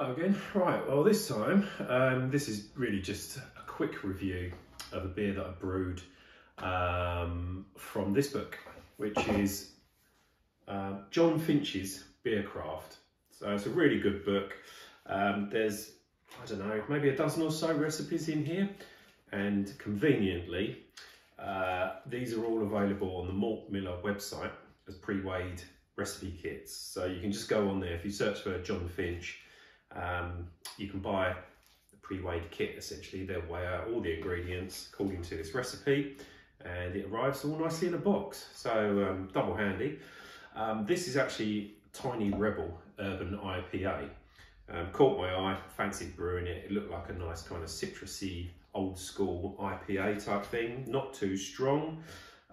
Again. Right, well this time, um, this is really just a quick review of a beer that I brewed um, from this book, which is uh, Jon Finch's Beercraft. So it's a really good book. Um, there's, I don't know, maybe a dozen or so recipes in here. And conveniently, uh, these are all available on the Malt Miller website as pre-weighed recipe kits. So you can just go on there, if you search for Jon Finch, um, you can buy the pre-weighed kit essentially. They'll weigh out all the ingredients according to this recipe and it arrives all nicely in a box. So um, double handy. Um, this is actually Tiny Rebel Urban IPA. Um, caught my eye, fancied brewing it. It looked like a nice kind of citrusy, old school IPA type thing. Not too strong.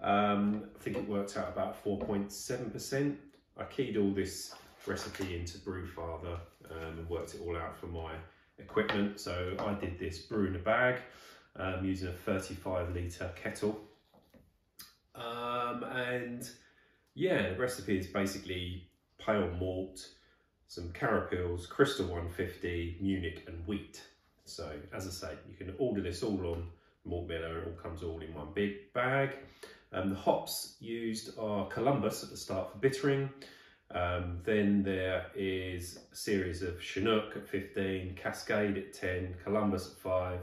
Um, I think it worked out about 4.7%. I keyed all this recipe into Brewfather um, and worked it all out for my equipment. So I did this brew in a bag um, using a 35 litre kettle. Um, and yeah, the recipe is basically pale malt, some carapils, crystal 150, Munich and wheat. So as I say, you can order this all on Malt Miller, it all comes all in one big bag. Um, the hops used are Columbus at the start for bittering, um, then there is a series of Chinook at 15, Cascade at 10, Columbus at 5,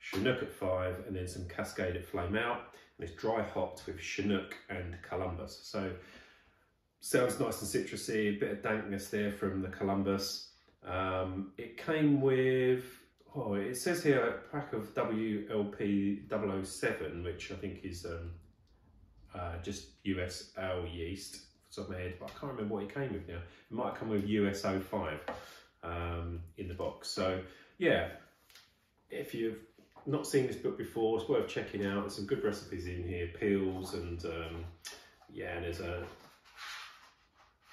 Chinook at 5, and then some Cascade at Flame Out. And it's dry hopped with Chinook and Columbus. So sounds nice and citrusy, a bit of dankness there from the Columbus. Um, it came with, oh, it says here a pack of WLP 007, which I think is um, uh, just US ale yeast top of my head, but I can't remember what he came with now. It might come with US-05 um, in the box. So yeah, if you've not seen this book before, it's worth checking out. There's some good recipes in here, peels and um, yeah, and there's a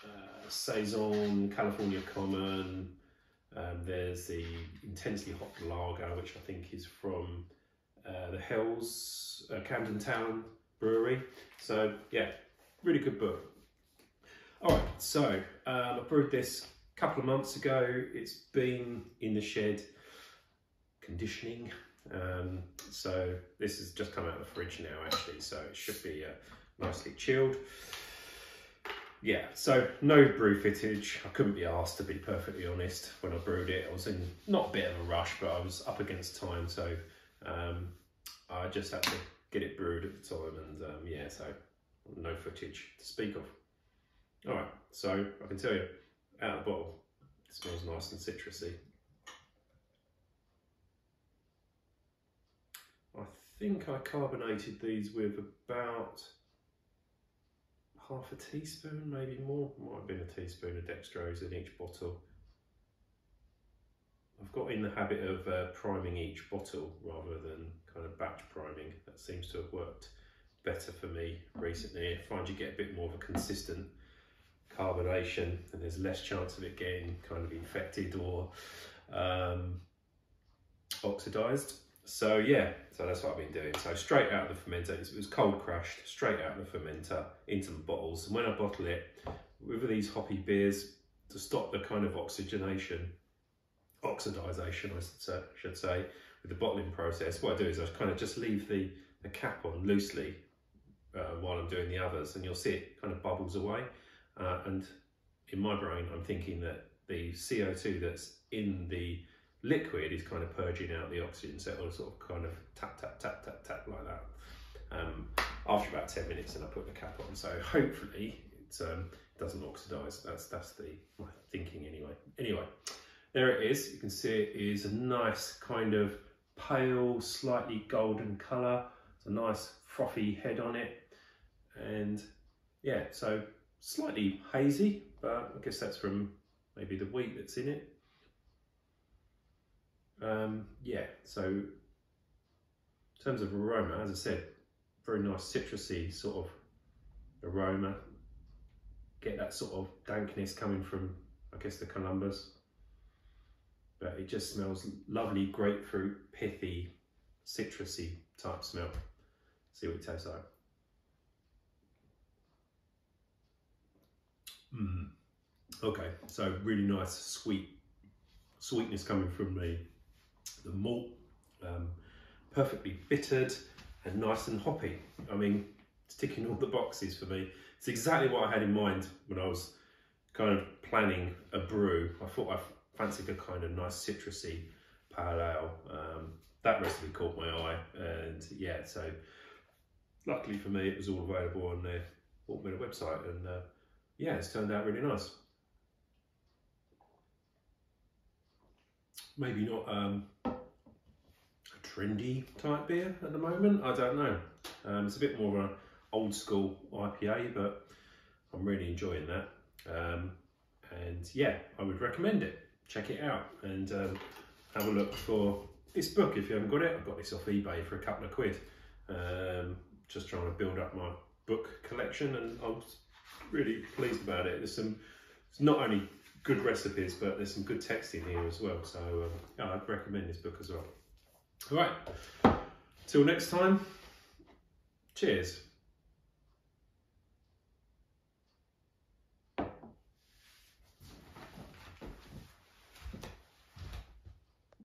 uh, Saison, California Common, um, there's the intensely hot lager, which I think is from uh, the Hells uh, Camden Town Brewery. So yeah, really good book. All right, so um, I brewed this a couple of months ago. It's been in the shed conditioning. Um, so this has just come out of the fridge now actually, so it should be uh, nicely chilled. Yeah, so no brew fittage. I couldn't be asked to be perfectly honest when I brewed it. I was in not a bit of a rush, but I was up against time, so um, I just had to get it brewed at the time, and um, yeah, so no footage to speak of. All right, so I can tell you, out of the bottle, it smells nice and citrusy. I think I carbonated these with about half a teaspoon, maybe more. Might have been a teaspoon of dextrose in each bottle. I've got in the habit of uh, priming each bottle rather than kind of batch priming. That seems to have worked better for me recently. I find you get a bit more of a consistent carbonation and there's less chance of it getting kind of infected or um, oxidized. So yeah, so that's what I've been doing. So straight out of the fermenter, it was cold crashed, straight out of the fermenter into the bottles. And when I bottle it, with these hoppy beers, to stop the kind of oxygenation, oxidization I should say, with the bottling process, what I do is I kind of just leave the, the cap on loosely uh, while I'm doing the others and you'll see it kind of bubbles away. Uh, and in my brain, I'm thinking that the CO2 that's in the liquid is kind of purging out the oxygen, so it'll sort of kind of tap, tap, tap, tap, tap like that. Um, after about 10 minutes, and I put the cap on, so hopefully it um, doesn't oxidize. That's that's the my thinking anyway. Anyway, there it is. You can see it is a nice kind of pale, slightly golden color. It's a nice frothy head on it, and yeah, so slightly hazy, but I guess that's from maybe the wheat that's in it. Um, yeah, so in terms of aroma, as I said, very nice citrusy sort of aroma. Get that sort of dankness coming from, I guess, the Columbus. But it just smells lovely, grapefruit, pithy, citrusy type smell. See what it tastes like. Mm. Okay, so really nice, sweet, sweetness coming from the, the malt, um, perfectly bittered and nice and hoppy. I mean, it's ticking all the boxes for me. It's exactly what I had in mind when I was kind of planning a brew. I thought I fancied a kind of nice citrusy pale ale. Um, that recipe caught my eye, and yeah, so luckily for me, it was all available on their Altmiller website, and uh, yeah, it's turned out really nice. Maybe not um, a trendy type beer at the moment. I don't know. Um, it's a bit more of an old school IPA, but I'm really enjoying that. Um, and yeah, I would recommend it. Check it out and um, have a look for this book if you haven't got it. I've got this off eBay for a couple of quid. Um, just trying to build up my book collection and I'm really pleased about it. There's some, it's not only good recipes, but there's some good text in here as well. So um, yeah, I'd recommend this book as well. All right, till next time, cheers.